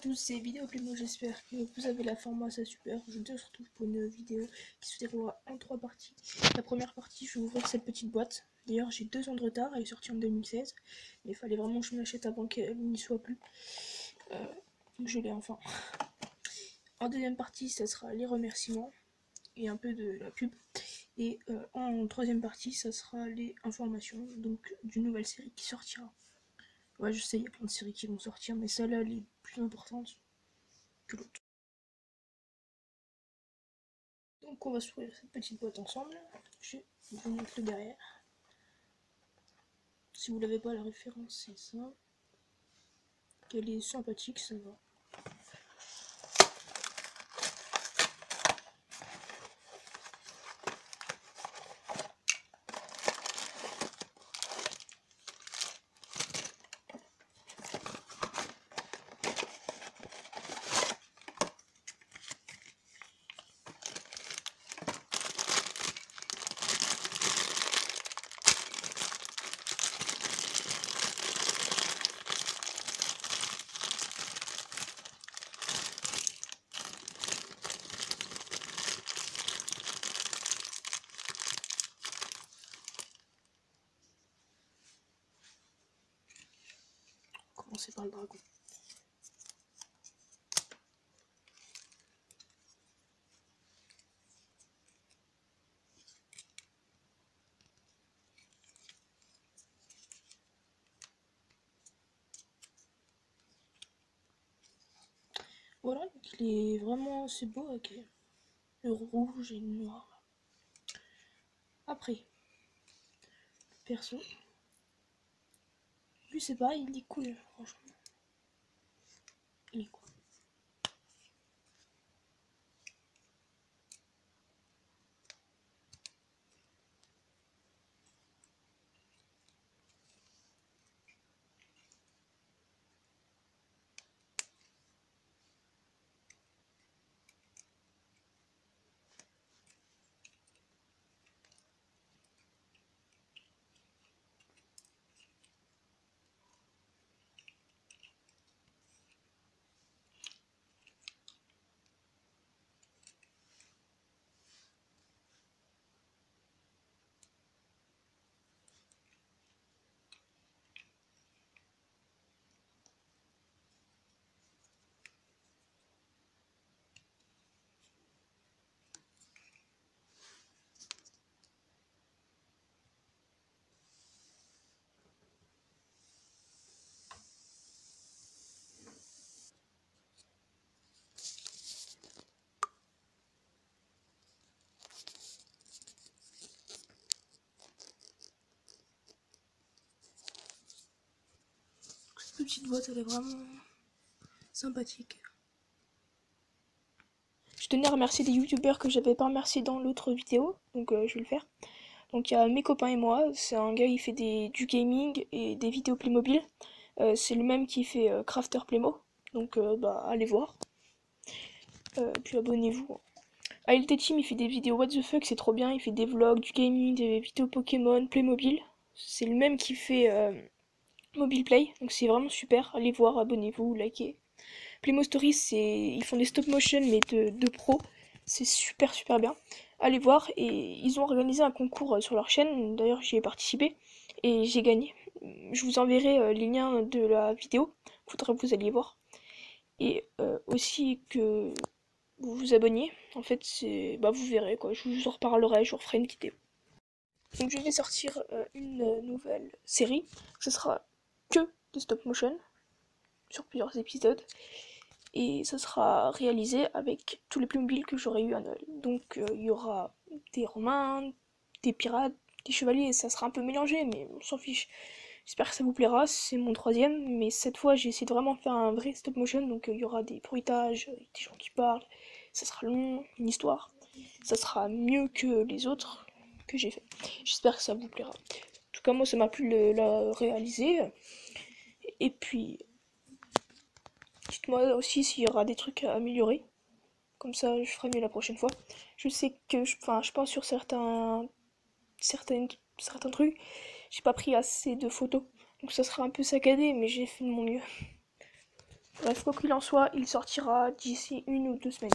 tous, c'est Vidéo Plémo, j'espère que vous avez la forme ça super. Je te retrouve pour une vidéo qui se déroulera en trois parties. La première partie, je vais ouvrir cette petite boîte. D'ailleurs, j'ai deux ans de retard, elle est sortie en 2016. Mais il fallait vraiment que je me l'achète avant qu'elle n'y soit plus. Euh, je l'ai enfin. En deuxième partie, ça sera les remerciements et un peu de la pub. Et euh, en troisième partie, ça sera les informations donc d'une nouvelle série qui sortira. Ouais, je sais, il y a plein de séries qui vont sortir, mais celle-là, elle est plus importante que l'autre. Donc, on va s'ouvrir cette petite boîte ensemble. Je vous montre le derrière. Si vous n'avez pas la référence, c'est ça. Elle est sympathique, ça va. Commencer par le dragon. Voilà, il est vraiment assez beau avec le rouge et le noir. Après, perso, je sais pas, il est cool, franchement. Il est cool. Petite boîte, elle est vraiment sympathique. Je tenais à remercier des youtubeurs que j'avais pas remercié dans l'autre vidéo, donc euh, je vais le faire. Donc il y a mes copains et moi, c'est un gars qui fait des, du gaming et des vidéos Playmobil. Euh, c'est le même qui fait euh, Crafter Playmo, donc bah allez voir. puis abonnez-vous. ALT Team il fait des vidéos what the fuck, c'est trop bien, il fait des vlogs, du gaming, des vidéos Pokémon, Playmobil. C'est le même qui fait Mobile Play, donc c'est vraiment super. Allez voir, abonnez-vous, likez. Playmo Stories, ils font des stop motion mais de, pro. C'est super super bien. Allez voir et ils ont organisé un concours euh, sur leur chaîne. D'ailleurs, j'y ai participé et j'ai gagné. Je vous enverrai euh, les liens de la vidéo. Faudrait que vous alliez voir. Et euh, aussi que vous vous abonniez. En fait, c'est bah vous verrez quoi. Je vous en reparlerai, je vous referai une vidéo. Donc je vais sortir une nouvelle série. Ce sera que de stop motion sur plusieurs épisodes et ça sera réalisé avec tous les Playmobil que j'aurai eu à Noël. Donc euh, il y aura des romains, des pirates, des chevaliers, ça sera un peu mélangé mais on s'en fiche. J'espère que ça vous plaira, c'est mon troisième, mais cette fois j'ai essayé de vraiment faire un vrai stop motion, donc euh, il y aura des bruitages, des gens qui parlent, ça sera long, une histoire, ça sera mieux que les autres que j'ai fait. J'espère que ça vous plaira tout cas, moi, ça m'a plu la réaliser. Et puis, dites-moi aussi s'il y aura des trucs à améliorer. Comme ça, je ferai mieux la prochaine fois. Je sais que, enfin, je pense sur certains, certains, certains trucs, j'ai pas pris assez de photos. Donc ça sera un peu saccadé, mais j'ai fait de mon mieux. Bref, quoi qu'il en soit, il sortira d'ici une ou deux semaines.